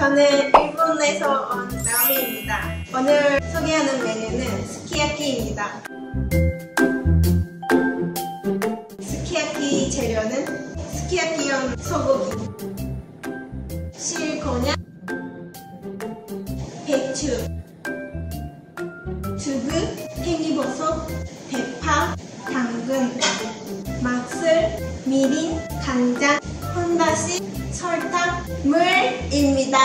저는 일본에서 온 나오미입니다. 오늘 소개하는 메뉴는 스키야키입니다. 스키야키 재료는 스키야키용 소고기, 실고냐, 배추, 두부, 팽이버섯, 대파, 당근, 맛술, 미린, 간장, 혼다시, 설탕, 물입니다.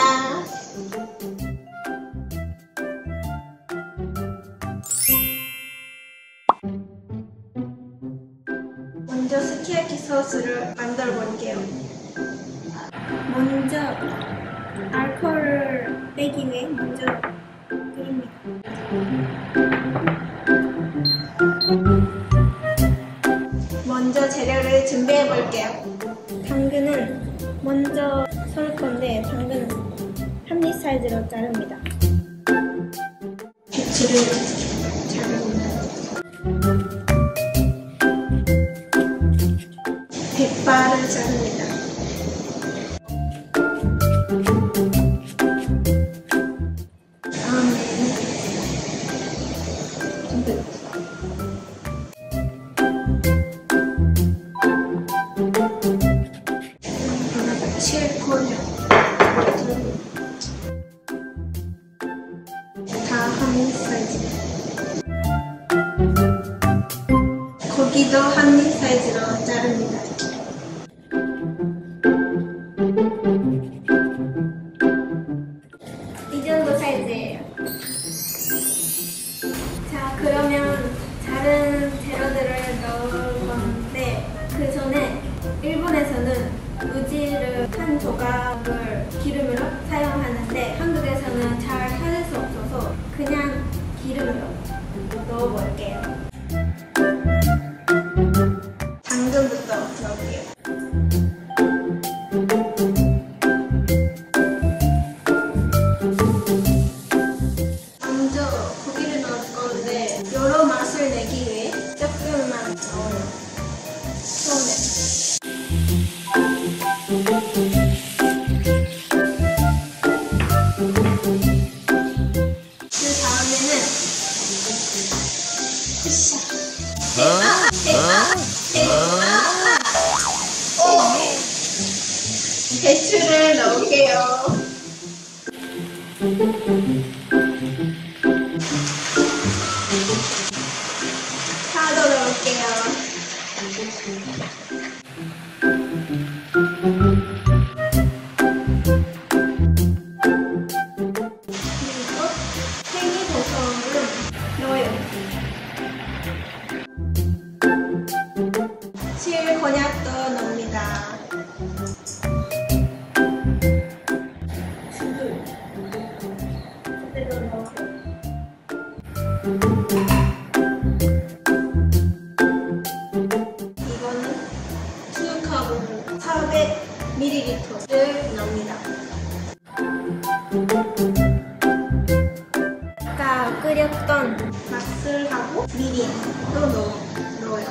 먼저 스키야키 소스를 만들어 볼게요. 먼저 알코올을 빼기 위해 먼저 끓입니다. 사이즈로 자릅니다. 배추를 다한 사이즈. 고기도 한입 사이즈로 자릅니다. 이 정도 사이즈예요. 자, 그러면 다른 재료들을 넣을 건데 그 전에 일본에서는 우지를 한 조각을 如果多文件。 배추를 넣을게요. 이거는 투카본 400ml를 넣습니다. 아까 끓였던 맛술하고 넣어, 넣어요.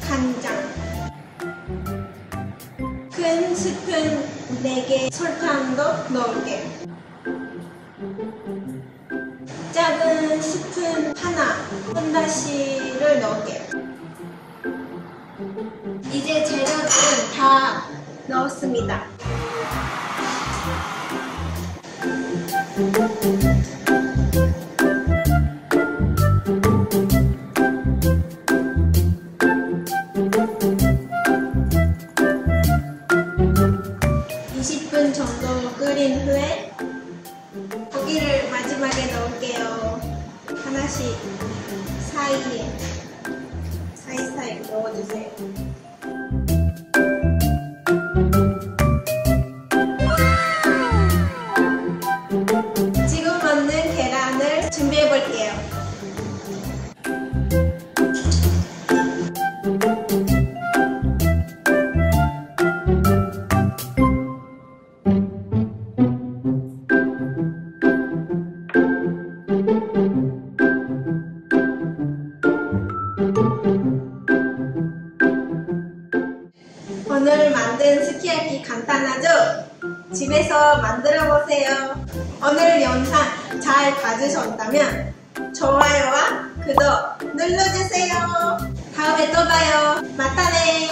간장 큰 스푼 4개 설탕도 넣을게요. 작은 스푼 하나 혼다시를 넣을게요. 이제 재료를 다 넣었습니다. 사이에 사이사이 넣어주세요. 오늘 만든 스키야키 간단하죠? 집에서 만들어 보세요. 오늘 영상 잘 봐주셨다면 좋아요와 구독 눌러주세요. 다음에 또 봐요. 마타네.